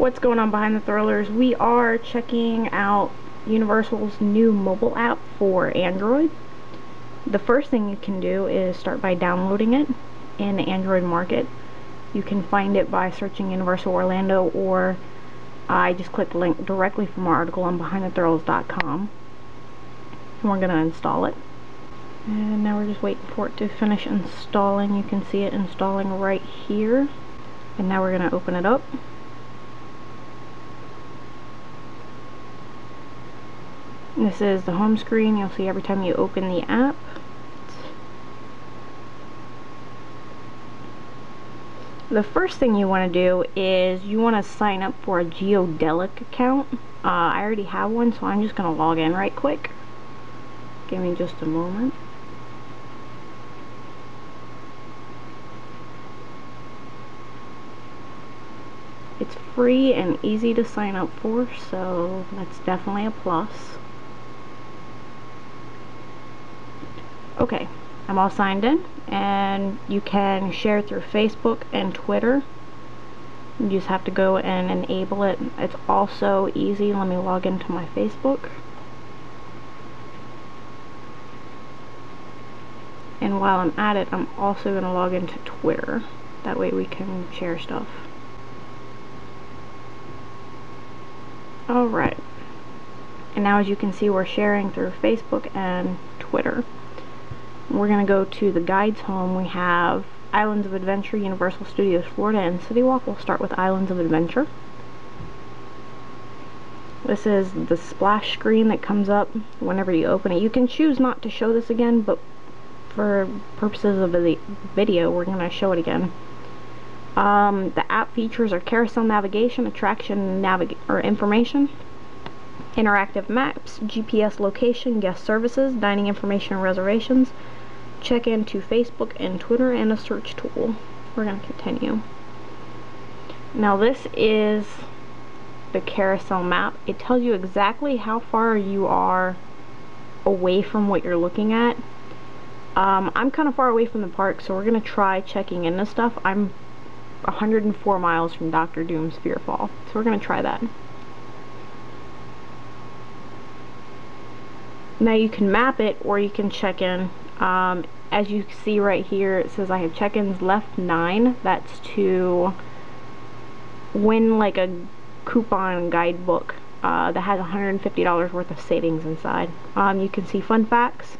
what's going on Behind the Thrills we are checking out universal's new mobile app for android. The first thing you can do is start by downloading it in the android market. You can find it by searching universal orlando or i just clicked the link directly from our article on behindthethrills.com and we're going to install it. And now we're just waiting for it to finish installing. You can see it installing right here. And now we're going to open it up This is the home screen you'll see every time you open the app. The first thing you want to do is you want to sign up for a Geodelic account. Uh, I already have one so I'm just going to log in right quick. Give me just a moment. It's free and easy to sign up for, so that's definitely a plus. Okay, I'm all signed in and you can share through Facebook and Twitter. You just have to go and enable it. It's also easy. Let me log into my Facebook. And while I'm at it, I'm also going to log into Twitter. That way we can share stuff. Alright. And now as you can see, we're sharing through Facebook and Twitter. We're going to go to the guides home. We have Islands of Adventure, Universal Studios Florida, and City Walk. We'll start with Islands of Adventure. This is the splash screen that comes up whenever you open it. You can choose not to show this again, but for purposes of the video, we're going to show it again. Um, the app features are carousel navigation, attraction navig or information, interactive maps, GPS location, guest services, dining information and reservations, check into Facebook and Twitter and a search tool. We're going to continue. Now this is the carousel map. It tells you exactly how far you are away from what you're looking at. Um, I'm kind of far away from the park, so we're going to try checking into stuff. I'm 104 miles from Doctor Doom's Fearfall, so we're going to try that. Now you can map it or you can check in um, as you see right here, it says I have check-ins left 9. That's to win like a coupon guidebook uh, that has $150 worth of savings inside. Um, you can see fun facts,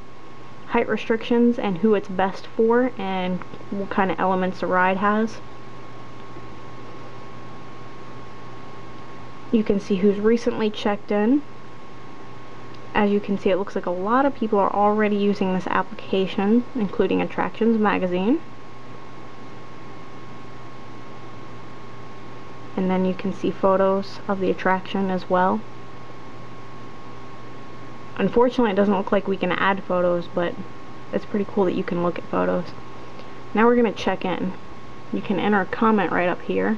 height restrictions, and who it's best for, and what kind of elements the ride has. You can see who's recently checked in, as you can see, it looks like a lot of people are already using this application, including Attractions Magazine. And then you can see photos of the attraction as well. Unfortunately, it doesn't look like we can add photos, but it's pretty cool that you can look at photos. Now we're going to check in. You can enter a comment right up here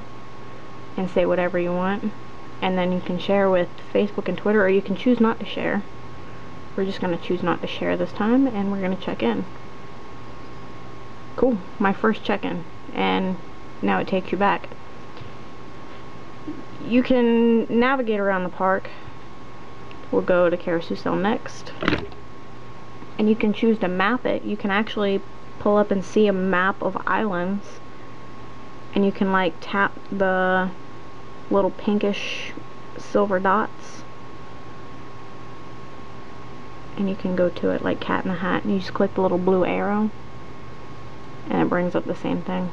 and say whatever you want. And then you can share with Facebook and Twitter, or you can choose not to share. We're just going to choose not to share this time, and we're going to check in. Cool, my first check-in, and now it takes you back. You can navigate around the park. We'll go to Carousel next. And you can choose to map it. You can actually pull up and see a map of islands. And you can like tap the little pinkish silver dots and you can go to it like cat in the hat and you just click the little blue arrow and it brings up the same thing.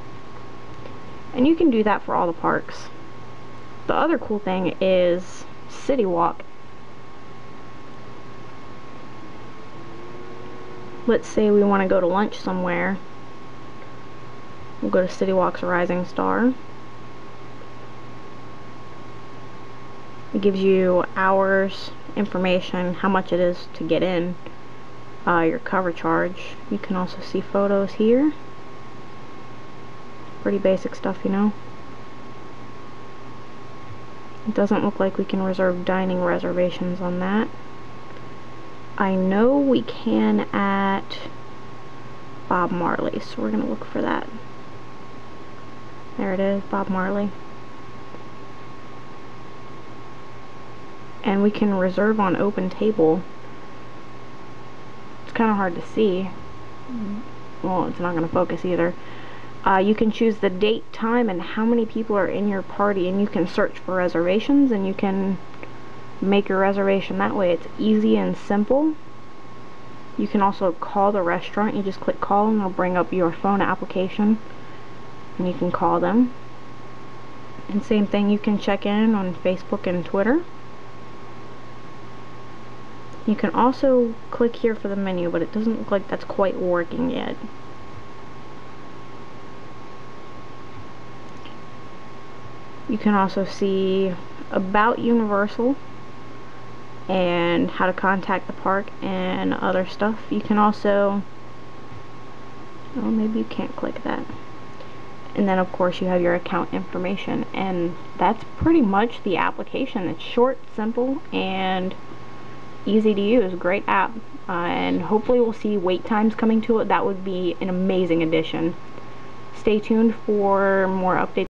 And you can do that for all the parks. The other cool thing is City Walk. Let's say we want to go to lunch somewhere. We'll go to City Walk's Rising Star it gives you hours information, how much it is to get in, uh, your cover charge. You can also see photos here. Pretty basic stuff, you know. It doesn't look like we can reserve dining reservations on that. I know we can at Bob Marley, so we're going to look for that. There it is, Bob Marley. And we can reserve on open table. It's kind of hard to see. Well it's not going to focus either. Uh, you can choose the date time and how many people are in your party and you can search for reservations and you can make your reservation that way. It's easy and simple. You can also call the restaurant. You just click call and it'll bring up your phone application and you can call them. And same thing you can check in on Facebook and Twitter you can also click here for the menu, but it doesn't look like that's quite working yet. You can also see about Universal and how to contact the park and other stuff. You can also, oh maybe you can't click that. And then of course you have your account information and that's pretty much the application. It's short, simple, and easy to use, great app, uh, and hopefully we'll see wait times coming to it. That would be an amazing addition. Stay tuned for more updates